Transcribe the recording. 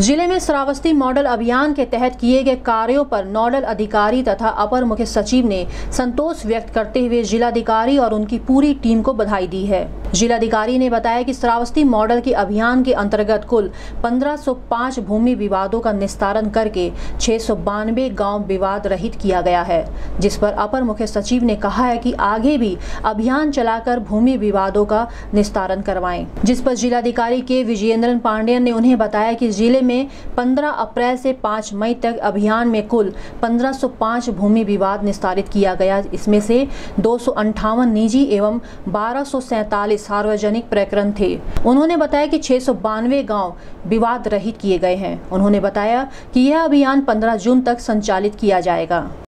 ज़िले में श्रावस्ती मॉडल अभियान के तहत किए गए कार्यों पर नोडल अधिकारी तथा अपर मुख्य सचिव ने संतोष व्यक्त करते हुए जिलाधिकारी और उनकी पूरी टीम को बधाई दी है। जिलाधिकारी ने बताया कि श्रावस्ती मॉडल के अभियान के अंतर्गत कुल 1505 भूमि विवादों का निस्तारण करके छह गाँव विवाद रहित किया गया है, जिस पर अपर मुख्य सचिव ने कहा है कि आगे भी अभियान चलाकर भूमि विवादों का निस्तारण करवाएँ। जिस पर जिलाधिकारी के विजयेंद्रन पांडेयन ने उन्हें बताया कि ज़िले में 15 अप्रैल से 5 मई तक अभियान में कुल 1505 भूमि विवाद निस्तारित किया गया। इसमें से दो निजी एवं बारह सार्वजनिक प्रकरण थे। उन्होंने बताया कि छह गाँव विवाद रहित किए गए हैं। उन्होंने बताया कि यह अभियान 15 जून तक संचालित किया जाएगा।